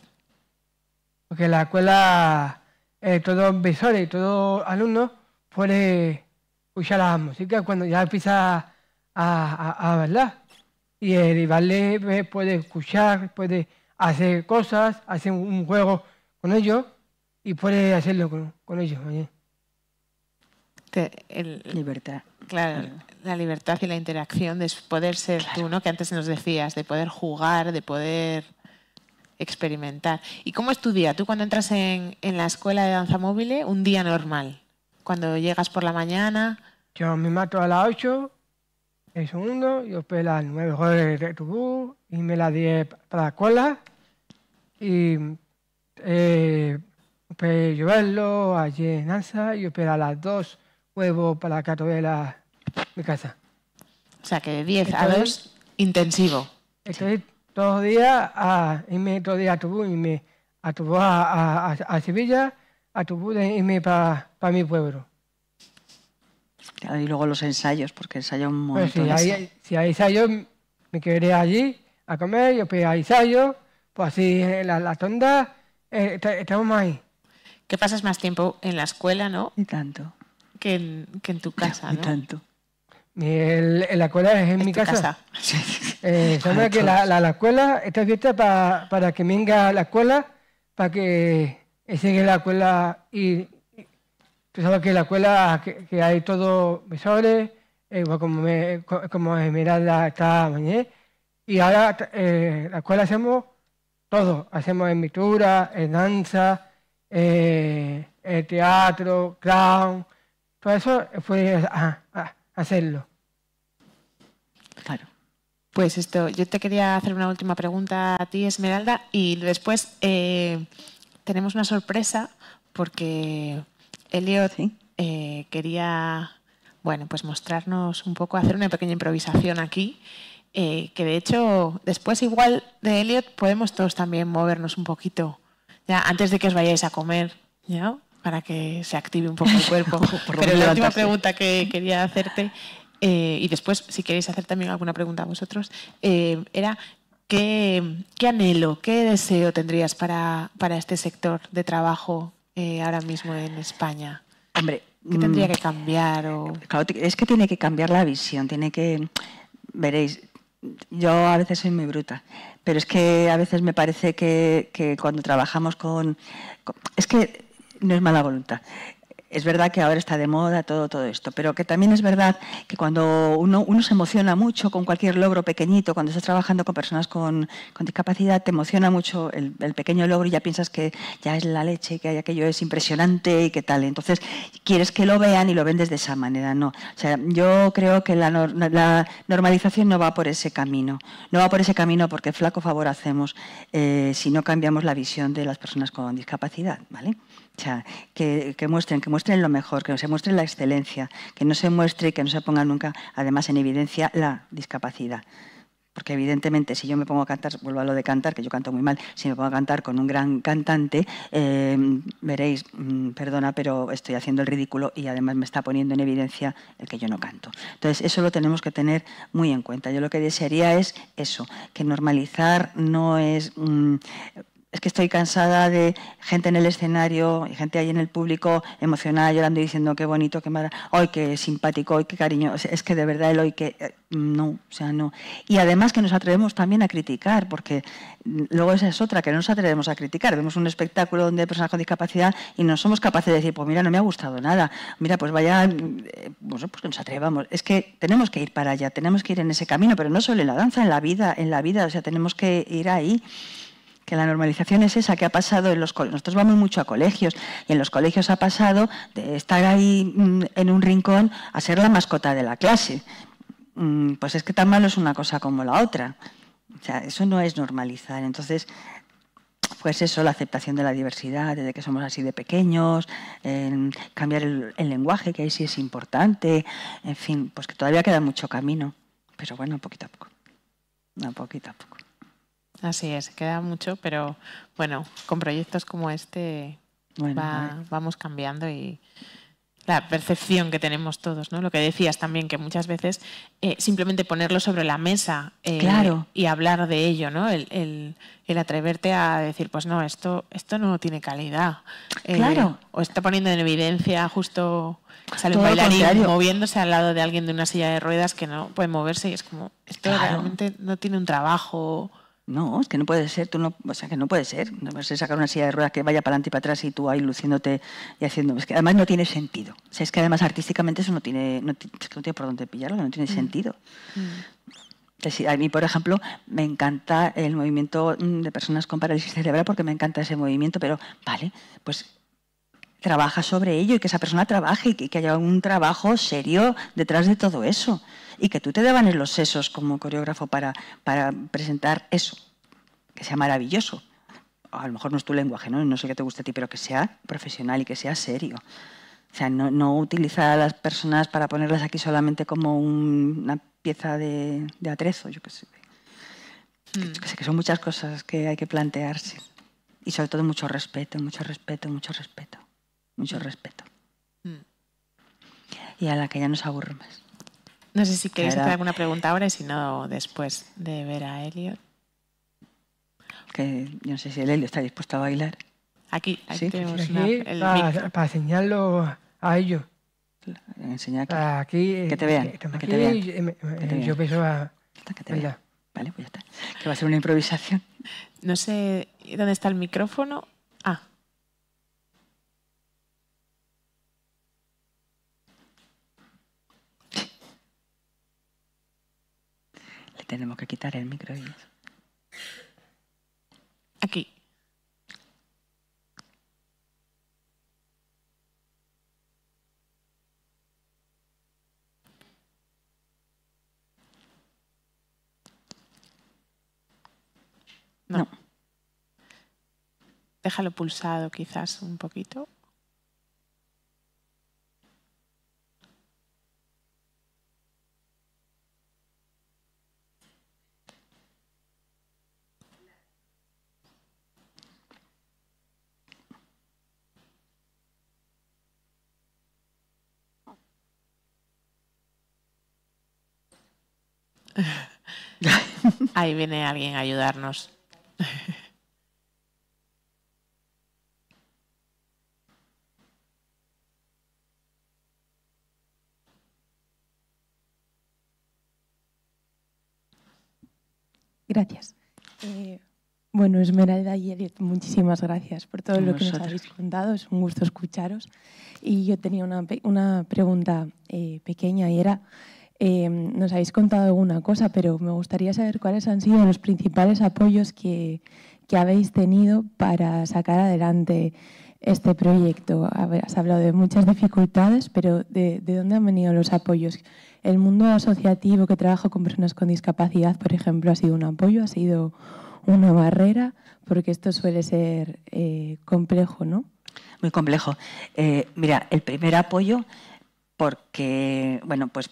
Porque la escuela, eh, todos visores y todos alumnos puede escuchar la música cuando ya empieza a, a, bailar. Y el baile puede escuchar, puede hacer cosas, hacer un juego con ellos y puede hacerlo con, ellos. libertad. Claro, la libertad y la interacción de poder ser tú, ¿no? Que antes nos decías, de poder jugar, de poder experimentar. ¿Y cómo es tu día? Tú cuando entras en, en la escuela de danza móvil, un día normal cuando llegas por la mañana? Yo me mato a las 8, el segundo, yo a las 9 horas de tu y me la 10 para la escuela y eh, pues llevarlo allí en y yo a las 2 huevos para la de mi casa. O sea que de 10 a 2 intensivo. Estoy todos los días a irme todos los días a Tubú, irme a Tubú a, a, a Sevilla a tu y irme para mi pueblo. Y luego los ensayos, porque ensayo un pues montón. si, hay, si hay ensayos, me quedaré allí a comer, yo pues hay ensayos, pues así en la, la tonda eh, estamos ahí. ¿Qué pasas más tiempo en la escuela, no? Y tanto. Que en, que en tu casa, ¿no? Y tanto. en la escuela es en, mi casa. Eh, que la, la, escuela está abierta para, para que venga a la escuela, para que sigue la escuela y, tú sabes que la escuela que, hay todo visores, eh, como, me, como Esmeralda está mañana, y ahora eh, la escuela hacemos todo, hacemos en pintura, en danza, eh, en teatro, clown, todo eso puedes hacerlo. Claro. Pues esto, yo te quería hacer una última pregunta a ti, Esmeralda, y después tenemos una sorpresa porque Elliot eh, quería bueno, pues mostrarnos un poco, hacer una pequeña improvisación aquí, eh, que de hecho después igual de Elliot podemos todos también movernos un poquito, ya antes de que os vayáis a comer, ¿ya? Para que se active un poco el cuerpo. Pero la última pregunta que quería hacerte, eh, y después si queréis hacer también alguna pregunta a vosotros, era ¿Qué, anhelo, qué deseo tendrías para, para este sector de trabajo eh, ahora mismo en España? Hombre, ¿qué tendría mm, que cambiar? O... es que tiene que cambiar la visión, tiene que, veréis, yo a veces soy muy bruta, pero es que a veces me parece que, que cuando trabajamos con, Es que no es mala voluntad. es verdad que ahora está de moda todo, todo esto, pero que también es verdad que cuando uno, uno se emociona mucho con cualquier logro pequeñito, cuando estás trabajando con personas con, discapacidad, te emociona mucho el, pequeño logro y ya piensas que ya es la leche, que aquello es impresionante y que tal. Entonces, quieres que lo vean y lo vendes de esa manera. No. O sea, yo creo que la, la normalización no va por ese camino. No va por ese camino porque flaco favor hacemos eh, si no cambiamos la visión de las personas con discapacidad. ¿vale? Que, muestren, que muestren lo mejor, que se muestre la excelencia, que no se muestre y que no se ponga nunca, además, en evidencia la discapacidad. Porque evidentemente si yo me pongo a cantar, vuelvo a lo de cantar, que yo canto muy mal, si me pongo a cantar con un gran cantante, eh, veréis, mm, perdona, pero estoy haciendo el ridículo y además me está poniendo en evidencia el que yo no canto. Entonces, eso lo tenemos que tener muy en cuenta. Yo lo que desearía es eso, que normalizar no es... Mm, es que estoy cansada de gente en el escenario y gente ahí en el público emocionada, llorando y diciendo qué bonito, qué madre, hoy qué simpático, hoy qué cariño. es que de verdad el hoy que eh, no, o sea, no. Y además que nos atrevemos también a criticar, porque luego esa es otra, que no nos atrevemos a criticar. Vemos un espectáculo donde hay personas con discapacidad y no somos capaces de decir, pues mira, no me ha gustado nada, mira, pues vaya, eh, pues, pues que nos atrevamos. Es que tenemos que ir para allá, tenemos que ir en ese camino, pero no solo en la danza, en la vida, en la vida, o sea, tenemos que ir ahí que la normalización es esa que ha pasado en los colegios. Nosotros vamos mucho a colegios y en los colegios ha pasado de estar ahí mm, en un rincón a ser la mascota de la clase. Mm, pues es que tan malo es una cosa como la otra. O sea, eso no es normalizar. Entonces, pues eso, la aceptación de la diversidad, desde que somos así de pequeños, cambiar el, lenguaje, que ahí sí es importante, en fin, pues que todavía queda mucho camino, pero bueno, poquito a poco, no, poquito a poco. Así es, queda mucho, pero bueno, con proyectos como este vamos cambiando y la percepción que tenemos todos, ¿no? Lo que decías también, que muchas veces eh, simplemente ponerlo sobre la mesa eh, y hablar de ello, ¿no? El, atreverte a decir, pues no, esto, esto no tiene calidad. Eh, claro. O está poniendo en evidencia justo sale un bailarín moviéndose al lado de alguien de una silla de ruedas que no puede moverse y es como, esto realmente no tiene un trabajo no, es que no puede ser, tú no, o sea, que no puede ser. No puedes sacar una silla de ruedas que vaya para adelante y para atrás y tú ahí luciéndote y haciendo. Es que además no tiene sentido. O sea, es que además artísticamente eso no tiene, no, es que no tiene por dónde pillarlo, no tiene mm. sentido. Mm. a mí, por ejemplo, me encanta el movimiento mm, de personas con parálisis cerebral porque me encanta ese movimiento, pero vale, pues trabaja sobre ello y que esa persona trabaje y que haya un trabajo serio detrás de todo eso y que tú te debanes los sesos como coreógrafo para, para presentar eso, que sea maravilloso. A lo mejor no es tu lenguaje, ¿no? no sé qué te gusta a ti, pero que sea profesional y que sea serio. O sea, no, no utilizar a las personas para ponerlas aquí solamente como una pieza de, atrezo, yo qué sé. Mm. que sé. Que son muchas cosas que hay que plantearse. Y sobre todo mucho respeto, mucho respeto, mucho respeto. Mucho respeto. Mm. Y a la que ya nos aburre más. No sé si queréis hacer alguna pregunta ahora y si no, después de ver a Elliot. Que yo no sé si el Elliot está dispuesto a bailar. Aquí, aquí tenemos para, enseñarlo a ellos. Enseñar aquí. que te vean. Que, te vean. Yo pienso a. Que te vean. Vale, pues ya está. Que va a ser una improvisación. No sé dónde está el micrófono. Ah, tenemos que quitar el micro. Aquí. no. Déjalo pulsado quizás un poquito. Ahí viene alguien a ayudarnos. Gracias. Eh, Bueno, Esmeralda y Elliot, muchísimas gracias por todo lo que nos habéis contado. Es un gusto escucharos. Y yo tenía una, una pregunta eh, pequeña y era, eh, nos habéis contado alguna cosa, pero me gustaría saber cuáles han sido los principales apoyos que, que habéis tenido para sacar adelante este proyecto. Has hablado de muchas dificultades, pero ¿de, ¿de, dónde han venido los apoyos? El mundo asociativo que trabaja con personas con discapacidad, por ejemplo, ha sido un apoyo, ha sido una barrera, porque esto suele ser eh, complejo, ¿no? Muy complejo. Eh, mira, el primer apoyo, porque, bueno, pues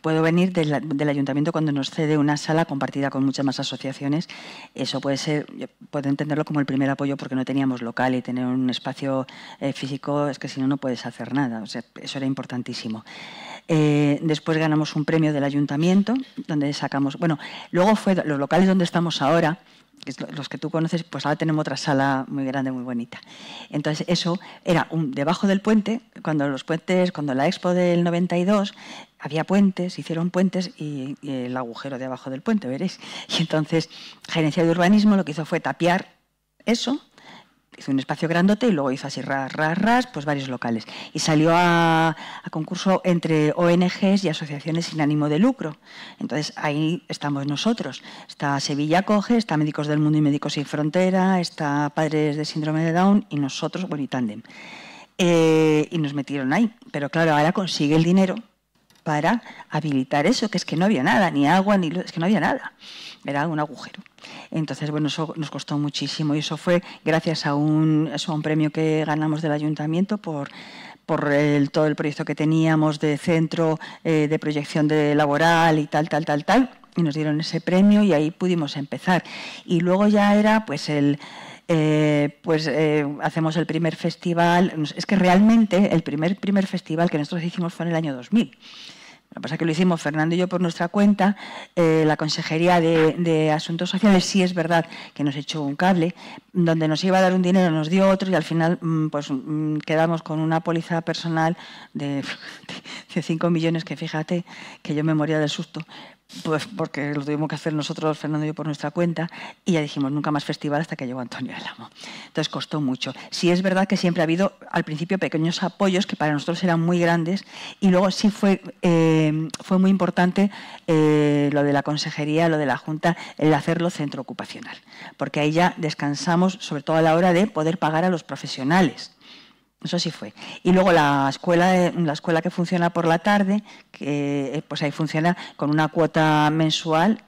puedo venir del, ayuntamiento cuando nos cede una sala compartida con muchas más asociaciones. Eso puede ser, puedo entenderlo como el primer apoyo porque no teníamos local y tener un espacio eh, físico es que si no no puedes hacer nada. Eso era importantísimo. después ganamos un premio del ayuntamiento donde sacamos, bueno, luego fue los locales donde estamos ahora los que tú conoces, pues ahora tenemos otra sala muy grande, muy bonita. Entonces, eso era un, debajo del puente, cuando los puentes, cuando la expo del 92, había puentes, hicieron puentes y, y el agujero debajo del puente, veréis. Y entonces, Gerencia de Urbanismo lo que hizo fue tapiar eso hizo un espacio grandote y luego hizo así ras, ras, ras, pues varios locales. Y salió a, concurso entre ONGs y asociaciones sin ánimo de lucro. Entonces ahí estamos nosotros. Está Sevilla Coge, está Médicos del Mundo y Médicos Sin Frontera, está Padres de Síndrome de Down y nosotros, bueno, y Tandem. Eh, y nos metieron ahí. Pero claro, ahora consigue el dinero para habilitar eso, que es que no había nada, ni agua, ni es que no había nada. Era un agujero. Entonces, bueno, eso nos costó muchísimo y eso fue gracias a un, a un premio que ganamos del ayuntamiento por por todo el proyecto que teníamos de centro eh, de proyección de laboral y tal, tal, tal, tal, y nos dieron ese premio y ahí pudimos empezar. Y luego ya era pues el... Eh, pues eh, hacemos el primer festival, es que realmente el primer, primer festival que nosotros hicimos fue en el año 2000. Lo que pasa es que lo hicimos Fernando y yo por nuestra cuenta. Eh, la Consejería de, Asuntos Sociales sí es verdad que nos echó un cable, donde nos iba a dar un dinero, nos dio otro y al final mm, pues mm, quedamos con una póliza personal de, de 5 millones que fíjate que yo me moría del susto pues porque lo tuvimos que hacer nosotros, Fernando y yo, por nuestra cuenta, y ya dijimos, nunca más festival hasta que llegó Antonio Álamo. Entonces costó mucho. Sí es verdad que siempre ha habido, al principio, pequeños apoyos que para nosotros eran muy grandes, y luego sí fue, eh, fue muy importante eh, lo de la consejería, lo de la Junta, el hacerlo centro ocupacional, porque ahí ya descansamos, sobre todo a la hora de poder pagar a los profesionales eso sí fue. Y luego la escuela, la escuela que funciona por la tarde, que eh, pues ahí funciona con una cuota mensual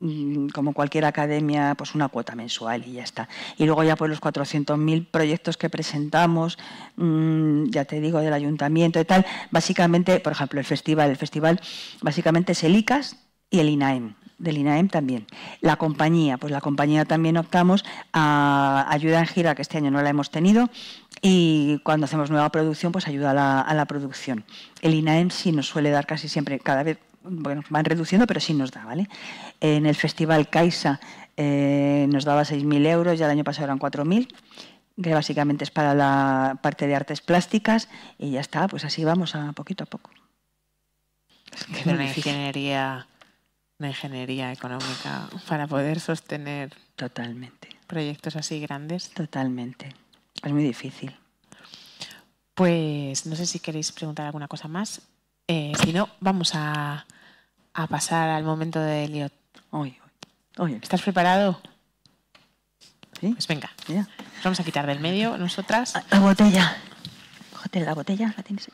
mm, como cualquier academia, pues una cuota mensual y ya está. Y luego ya pues los 400.000 proyectos que presentamos, mm, ya te digo, del ayuntamiento y tal, básicamente, por ejemplo, el festival, el festival básicamente es el ICAS y el INAEM del INAEM también. La compañía, pues la compañía también optamos a ayuda en gira, que este año no la hemos tenido, y cuando hacemos nueva producción, pues ayuda a la, producción. El INAEM sí nos suele dar casi siempre, cada vez, bueno, van reduciendo, pero sí nos da, ¿vale? En el Festival Caixa eh, nos daba 6.000 euros, ya el año pasado eran 4.000 que básicamente es para la parte de artes plásticas y ya está, pues así vamos a poquito a poco. Es una ingeniería una ingeniería económica para poder sostener totalmente proyectos así grandes. Totalmente. Es muy difícil. Pues no sé si queréis preguntar alguna cosa más. Eh, si no, vamos a, pasar al momento de Elliot. ¿Estás preparado? Sí. Pues venga. Vamos a quitar del medio nosotras. La botella. Cógete la botella, la tienes.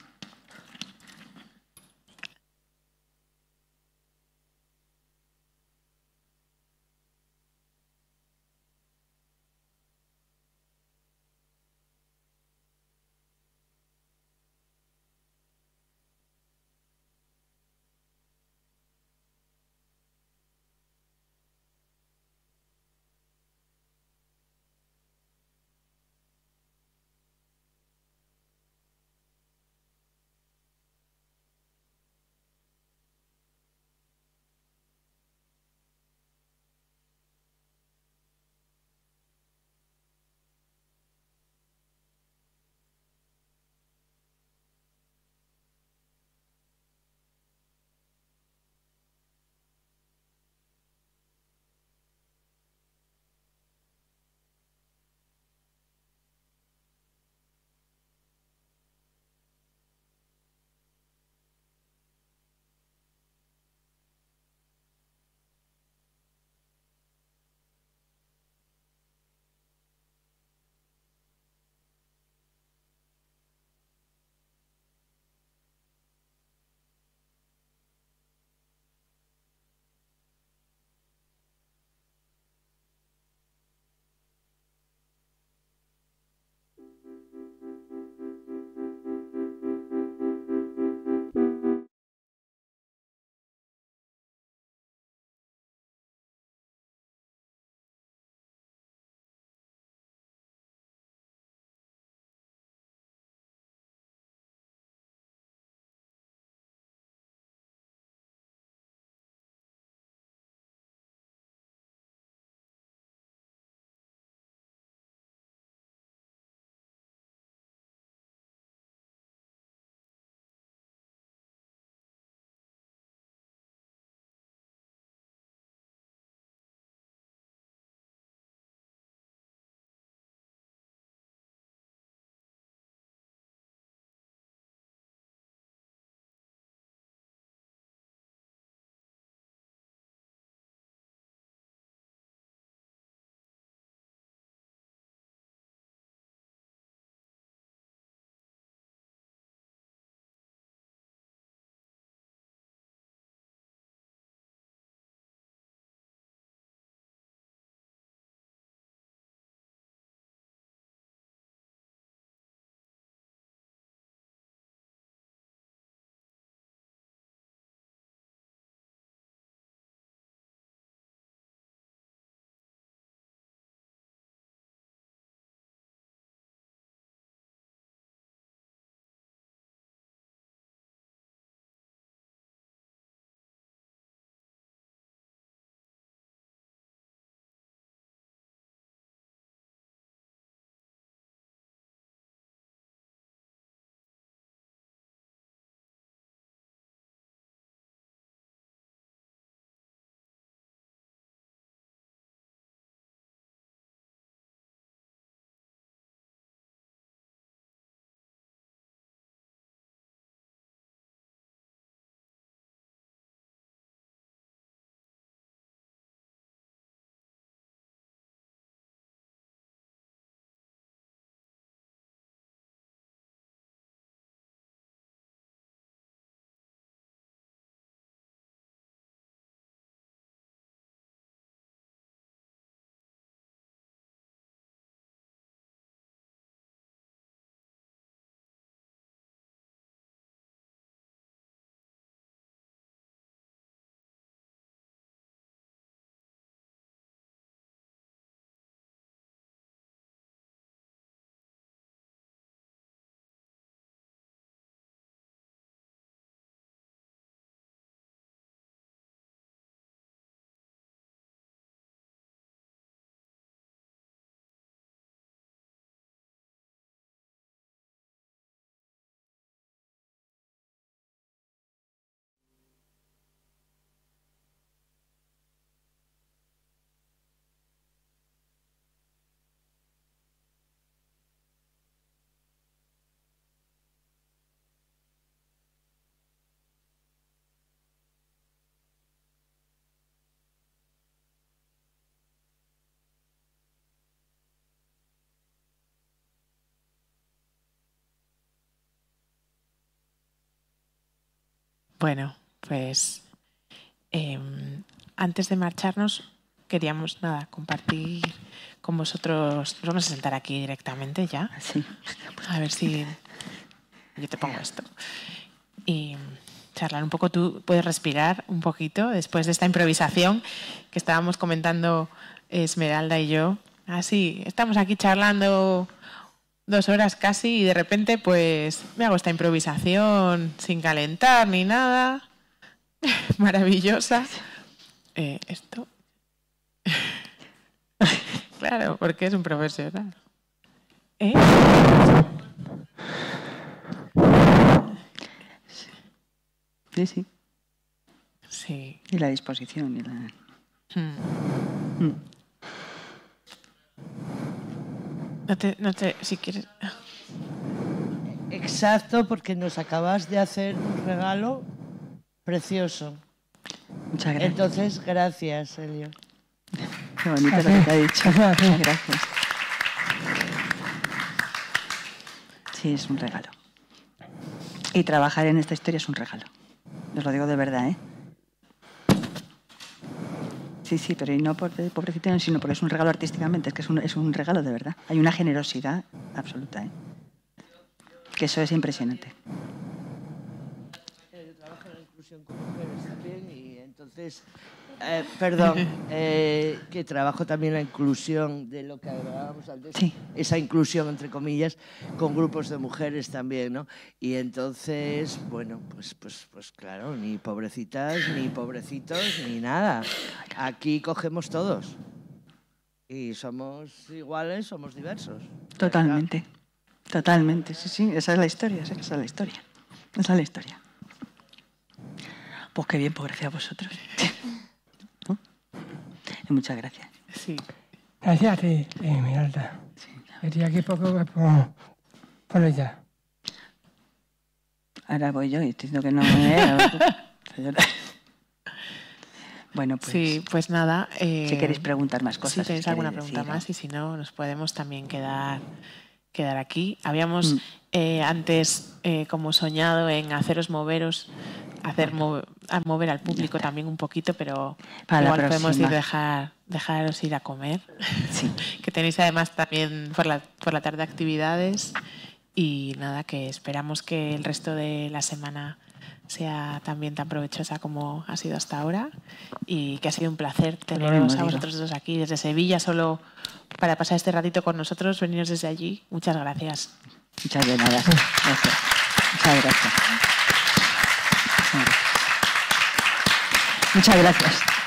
Bueno, pues em, antes de marcharnos queríamos nada compartir con vosotros. vamos a sentar aquí directamente ya. Sí. A ver si yo te pongo esto. Y charlar un poco. Tú puedes respirar un poquito después de esta improvisación que estábamos comentando Esmeralda y yo. Así, estamos aquí charlando dos horas casi y de repente pues me hago esta improvisación sin calentar ni nada. Maravillosa. Eh, esto. claro, porque es un profesional. ¿Eh? Sí, sí. Sí. Y la disposición. Y la... Hmm. Mm. No te, no te, si quieres. Exacto, porque nos acabas de hacer un regalo precioso. Muchas gracias. Entonces, gracias, Elio. Qué bonito lo que te ha dicho. Muchas gracias. Sí, es un regalo. Y trabajar en esta historia es un regalo. Os lo digo de verdad, ¿eh? Sí, sí, pero no por pobrecito, sino porque es un regalo artísticamente, es que es un, es un regalo de verdad. Hay una generosidad absoluta, ¿eh? Que eso es impresionante. Yo trabajo en la inclusión con mujeres también y entonces eh, perdón, eh, que trabajo también la inclusión de lo que hablábamos antes, esa inclusión entre comillas, con grupos de mujeres también, ¿no? Y entonces, bueno, pues, pues, pues claro, ni pobrecitas, ni pobrecitos, ni nada. Aquí cogemos todos. Y somos iguales, somos diversos. Totalmente, totalmente, sí, sí, esa es la historia, esa es la historia, esa es la historia. Pues qué bien, pues gracias muchas gracias. Sí. Gracias a ti, eh, Miralda. Sí. Estoy aquí poco por, por ella. Ahora voy yo y estoy diciendo que no me Bueno, pues. Sí, pues nada. Eh, si queréis preguntar más cosas. Si tenéis alguna pregunta más y si no, nos podemos también quedar, quedar aquí. Habíamos mm. eh, antes eh, como soñado en haceros moveros hacer mover, al público también un poquito, pero igual podemos ir dejar, dejaros ir a comer. que tenéis además también por la, por la tarde actividades y nada, que esperamos que el resto de la semana sea también tan provechosa como ha sido hasta ahora y que ha sido un placer teneros a vosotros dos aquí desde Sevilla solo para pasar este ratito con nosotros, veniros desde allí. Muchas gracias. Muchas gracias. Muchas gracias. Muchas gracias.